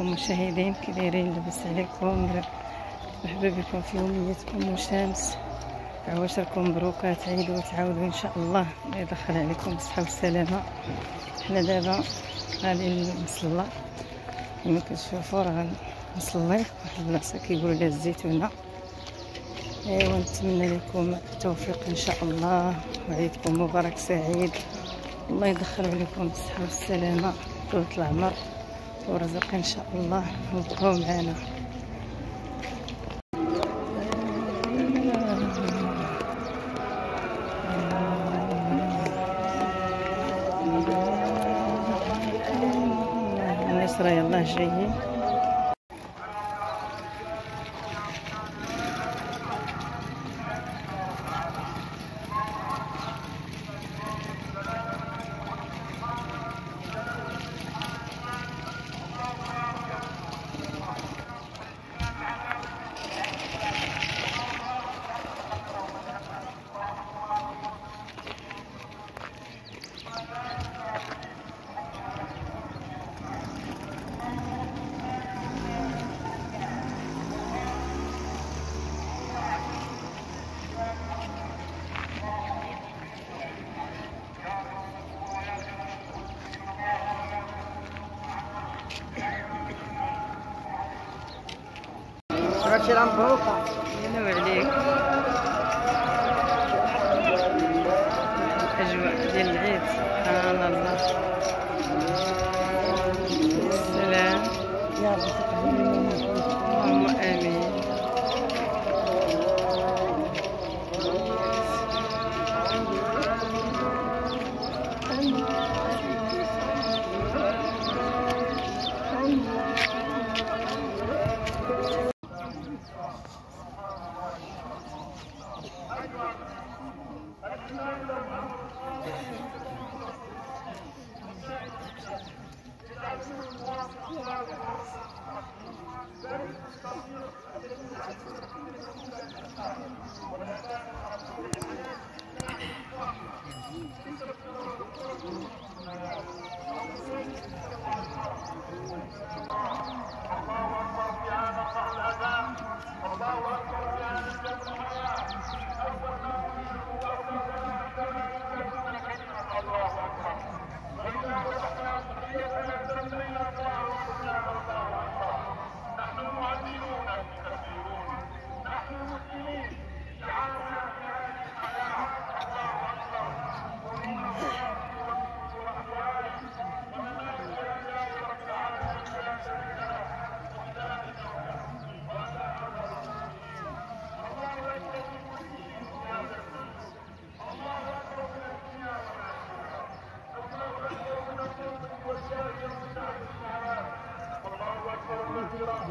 المشاهدين كي دايرين لاباس عليكم مرحبا بكم في يوميتكم وشمس عواشركم مبروكة تعيدوا وتعاودوا إن شاء الله. الله يدخل عليكم بالصحة والسلامة. حنا دابا غادي نصلى كما كتشوفوا راه غنصلي واحد البلاصة كيقولوا لها الزيتونة. أيوا نتمنى لكم التوفيق إن شاء الله. وعيدكم مبارك سعيد. الله يدخل عليكم بالصحة والسلامة. طولة العمر. ورزق إن شاء الله وبقاو معنا. الناس راه يلاه جايين. راكي راه مبروكه ينوي عليك الاجواء ديال العيد سبحان الله الله أكبر في هذا الأذان الله أكبر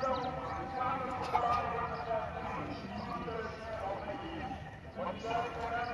Thank you.